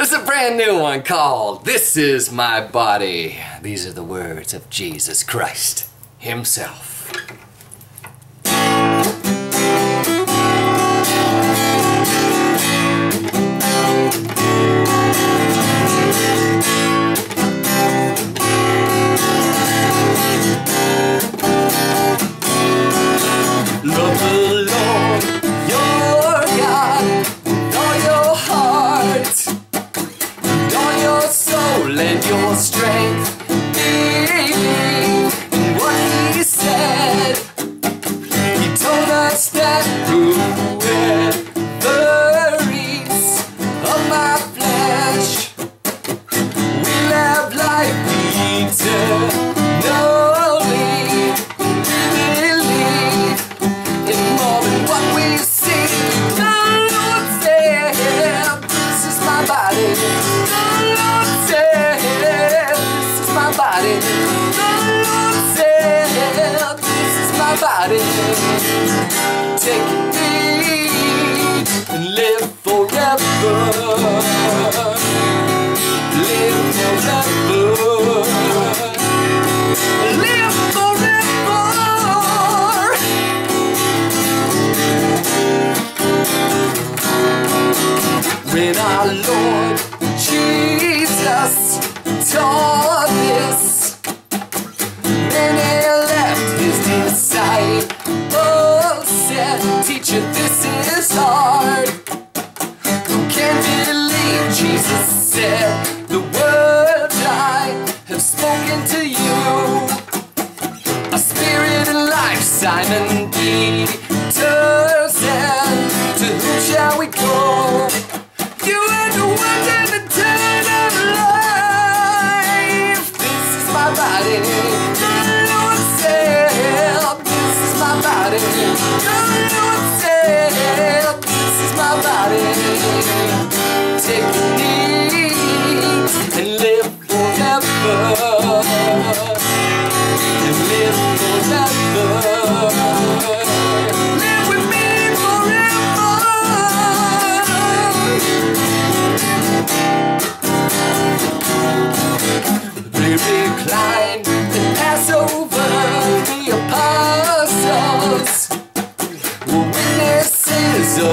It's a brand new one called This Is My Body. These are the words of Jesus Christ Himself. lend your strength in what he said. He told us that. body. Said, this is my body. Take me and live forever. Live forever. Live forever. When our Lord Jesus then left his oh, said, this is hard. Who can believe Jesus said the I have spoken to you? A spirit and life, Simon Peter. Yeah.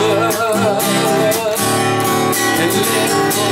love and let go.